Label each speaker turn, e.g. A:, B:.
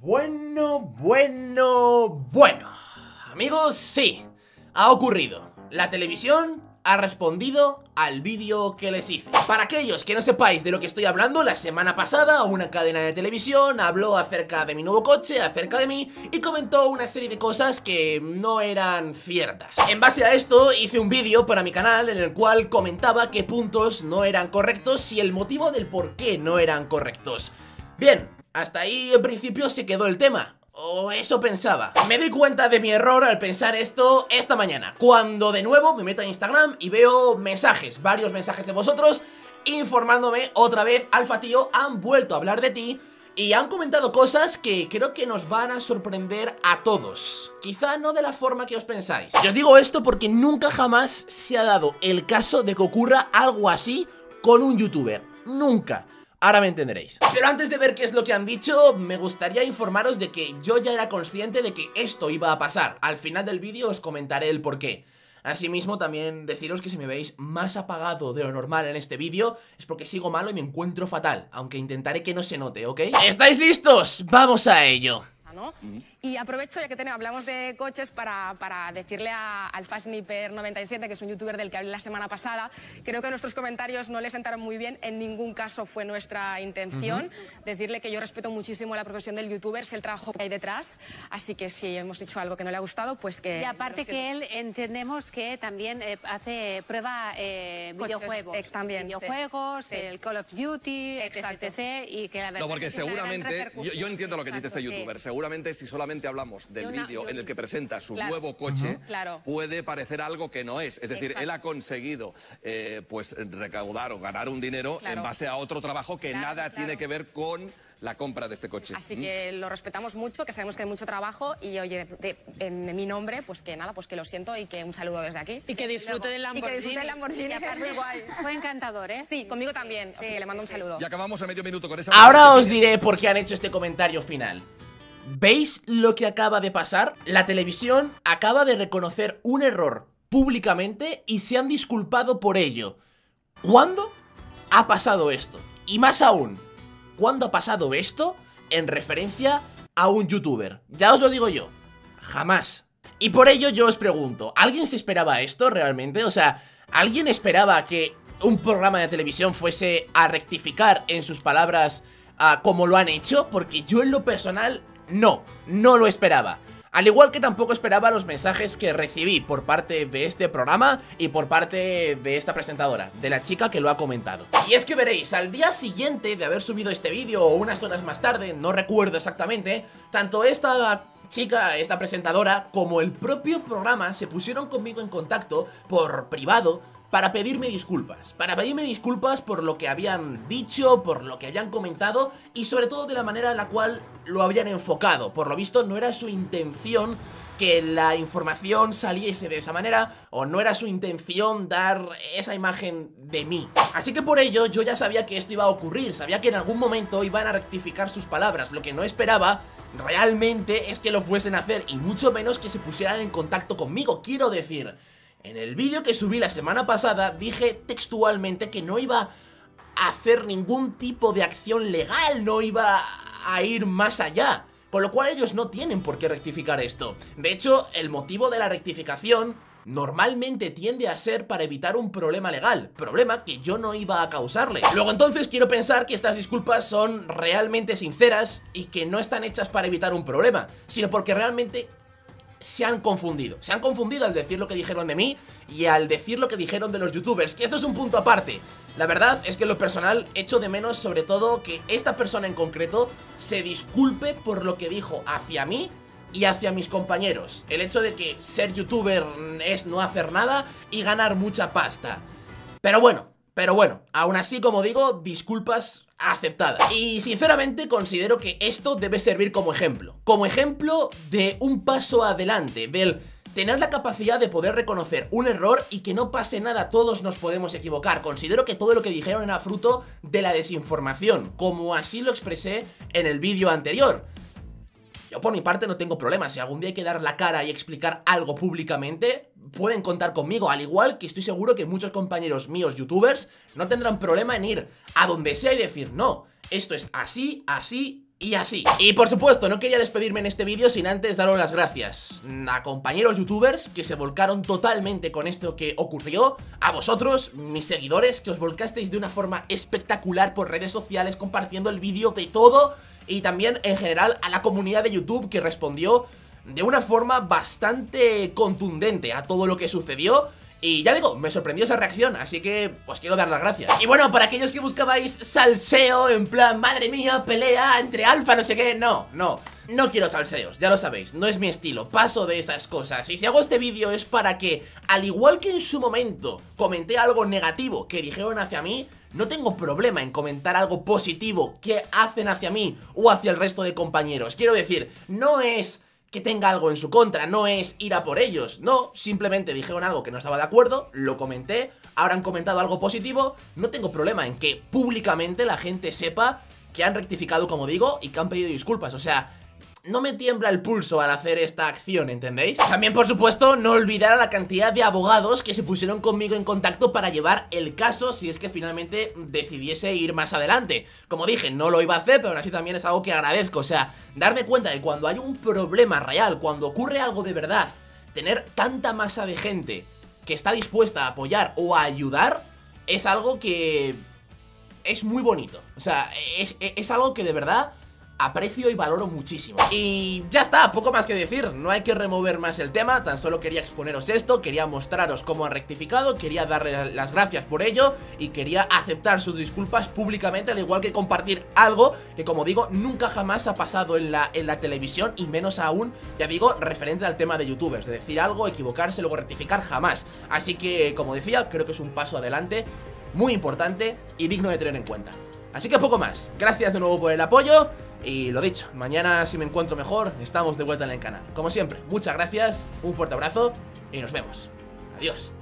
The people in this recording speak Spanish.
A: Bueno, bueno, bueno. Amigos, sí, ha ocurrido. La televisión ha respondido al vídeo que les hice. Para aquellos que no sepáis de lo que estoy hablando, la semana pasada una cadena de televisión habló acerca de mi nuevo coche, acerca de mí, y comentó una serie de cosas que no eran ciertas. En base a esto, hice un vídeo para mi canal en el cual comentaba qué puntos no eran correctos y el motivo del por qué no eran correctos. Bien, hasta ahí en principio se quedó el tema. O eso pensaba. Me doy cuenta de mi error al pensar esto esta mañana, cuando de nuevo me meto a Instagram y veo mensajes, varios mensajes de vosotros, informándome otra vez, Alfa Tío, han vuelto a hablar de ti y han comentado cosas que creo que nos van a sorprender a todos. Quizá no de la forma que os pensáis. Y os digo esto porque nunca jamás se ha dado el caso de que ocurra algo así con un youtuber. Nunca. Ahora me entenderéis Pero antes de ver qué es lo que han dicho Me gustaría informaros de que yo ya era consciente de que esto iba a pasar Al final del vídeo os comentaré el porqué Asimismo, también deciros que si me veis más apagado de lo normal en este vídeo es porque sigo malo y me encuentro fatal, aunque intentaré que no se note, ¿ok? ¿Estáis listos? ¡Vamos a ello!
B: Y aprovecho, ya que tenemos, hablamos de coches, para, para decirle a, al Fashniper97, que es un youtuber del que hablé la semana pasada, creo que nuestros comentarios no le sentaron muy bien, en ningún caso fue nuestra intención. Decirle que yo respeto muchísimo la profesión del youtuber, sé el trabajo que hay detrás, así que si hemos dicho algo que no le ha gustado, pues que...
C: Y aparte que él entendemos que también eh, hace prueba eh, videojuegos.
B: también,
C: videojuegos, el Call of Duty, etc, y que la verdad
D: No, porque seguramente, yo, yo, entiendo lo que dice este youtuber, seguramente si solamente hablamos del vídeo en el que presenta su nuevo coche, puede parecer algo que no es. Es decir, él ha conseguido eh, pues recaudar o ganar un dinero en base a otro trabajo que nada tiene que ver con la compra de este coche.
B: Así que lo respetamos mucho, que sabemos que hay mucho trabajo y oye, en mi nombre, pues que nada, pues que lo siento y que un saludo desde aquí.
C: Y que disfrute del Lamborghini.
B: Y que disfrute del Lamborghini.
C: Fue encantador, ¿eh?
B: Sí, conmigo también, así que le mando un saludo.
D: Y acabamos a medio minuto con esa...
A: Ahora os diré por qué han hecho este comentario final. ¿Veis lo que acaba de pasar? La televisión acaba de reconocer un error públicamente y se han disculpado por ello. ¿Cuándo ha pasado esto? Y más aún, ¿cuándo ha pasado esto en referencia a un youtuber? Ya os lo digo yo, jamás. Y por ello yo os pregunto, ¿alguien se esperaba esto realmente? O sea, ¿alguien esperaba que un programa de televisión fuese a rectificar en sus palabras ah, como lo han hecho? Porque yo en lo personal no, no lo esperaba. Al igual que tampoco esperaba los mensajes que recibí por parte de este programa y por parte de esta presentadora, de la chica que lo ha comentado. Y es que veréis, al día siguiente de haber subido este vídeo o unas horas más tarde, no recuerdo exactamente, tanto esta chica, esta presentadora, como el propio programa se pusieron conmigo en contacto por privado para pedirme disculpas, para pedirme disculpas por lo que habían dicho, por lo que habían comentado y sobre todo de la manera en la cual lo habían enfocado. Por lo visto no era su intención que la información saliese de esa manera o no era su intención dar esa imagen de mí. Así que por ello yo ya sabía que esto iba a ocurrir, sabía que en algún momento iban a rectificar sus palabras, lo que no esperaba realmente es que lo fuesen a hacer y mucho menos que se pusieran en contacto conmigo, quiero decir... En el vídeo que subí la semana pasada dije textualmente que no iba a hacer ningún tipo de acción legal, no iba a ir más allá. Con lo cual ellos no tienen por qué rectificar esto. De hecho, el motivo de la rectificación normalmente tiende a ser para evitar un problema legal, problema que yo no iba a causarle. Luego entonces quiero pensar que estas disculpas son realmente sinceras y que no están hechas para evitar un problema, sino porque realmente se han confundido. Se han confundido al decir lo que dijeron de mí y al decir lo que dijeron de los youtubers, que esto es un punto aparte. La verdad es que en lo personal echo de menos sobre todo que esta persona en concreto se disculpe por lo que dijo hacia mí y hacia mis compañeros. El hecho de que ser youtuber es no hacer nada y ganar mucha pasta. Pero bueno, pero bueno, aún así, como digo, disculpas aceptadas. Y sinceramente considero que esto debe servir como ejemplo. Como ejemplo de un paso adelante, del tener la capacidad de poder reconocer un error y que no pase nada, todos nos podemos equivocar. Considero que todo lo que dijeron era fruto de la desinformación, como así lo expresé en el vídeo anterior. Yo por mi parte no tengo problema, si algún día hay que dar la cara y explicar algo públicamente, pueden contar conmigo, al igual que estoy seguro que muchos compañeros míos youtubers no tendrán problema en ir a donde sea y decir, no, esto es así, así y así. Y por supuesto, no quería despedirme en este vídeo sin antes daros las gracias a compañeros youtubers que se volcaron totalmente con esto que ocurrió, a vosotros, mis seguidores, que os volcasteis de una forma espectacular por redes sociales, compartiendo el vídeo de todo, y también en general a la comunidad de YouTube que respondió de una forma bastante contundente a todo lo que sucedió. Y ya digo, me sorprendió esa reacción, así que os quiero dar las gracias. Y bueno, para aquellos que buscabais salseo, en plan, madre mía, pelea entre alfa, no sé qué No, no, no quiero salseos, ya lo sabéis, no es mi estilo, paso de esas cosas. Y si hago este vídeo es para que, al igual que en su momento comenté algo negativo que dijeron hacia mí no tengo problema en comentar algo positivo que hacen hacia mí o hacia el resto de compañeros. Quiero decir, no es que tenga algo en su contra, no es ir a por ellos, no, simplemente dijeron algo que no estaba de acuerdo, lo comenté, ahora han comentado algo positivo, no tengo problema en que públicamente la gente sepa que han rectificado, como digo, y que han pedido disculpas, o sea, no me tiembla el pulso al hacer esta acción, ¿entendéis? También, por supuesto, no olvidar a la cantidad de abogados que se pusieron conmigo en contacto para llevar el caso si es que finalmente decidiese ir más adelante. Como dije, no lo iba a hacer, pero aún así también es algo que agradezco, o sea, darme cuenta de cuando hay un problema real, cuando ocurre algo de verdad, tener tanta masa de gente que está dispuesta a apoyar o a ayudar, es algo que es muy bonito. O sea, es, es algo que de verdad aprecio y valoro muchísimo Y ya está, poco más que decir, no hay que remover más el tema, tan solo quería exponeros esto, quería mostraros cómo han rectificado, quería darle las gracias por ello y quería aceptar sus disculpas públicamente, al igual que compartir algo que como digo, nunca jamás ha pasado en la, en la televisión y menos aún, ya digo, referente al tema de youtubers, de decir algo, equivocarse, luego rectificar, jamás. Así que, como decía, creo que es un paso adelante muy importante y digno de tener en cuenta. Así que poco más, gracias de nuevo por el apoyo y lo dicho, mañana si me encuentro mejor, estamos de vuelta en el canal. Como siempre, muchas gracias, un fuerte abrazo y nos vemos. Adiós.